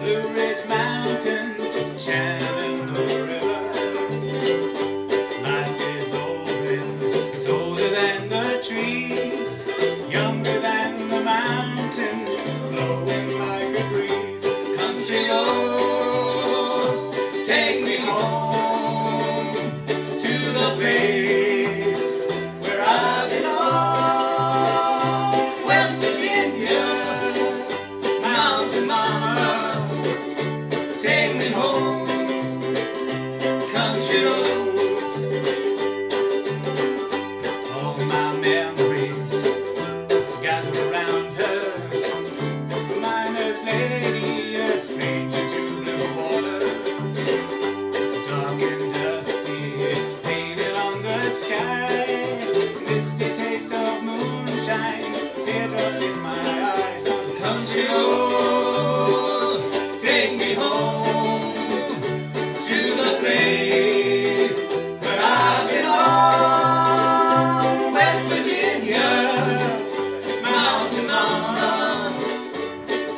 Blue Ridge Mountains, Shenandoah River. Life is it's older than the trees, younger than the blowing like a breeze. Country roads, take me home to the place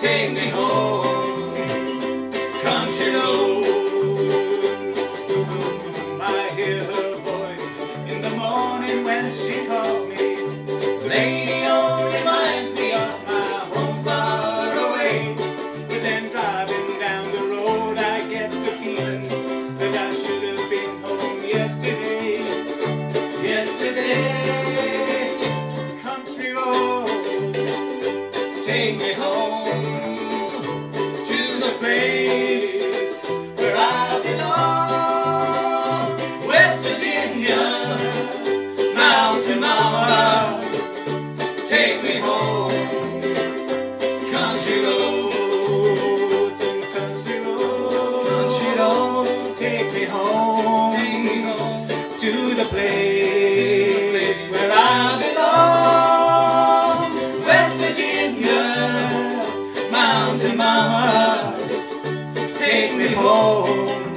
Take me home. Country road. Take me home to the place where I belong. West Virginia, Mountain Mama, take me home. Country roads and country roads, country roads, take me home, take me home to the place take me home,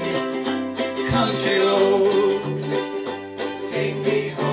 country roads, take me home.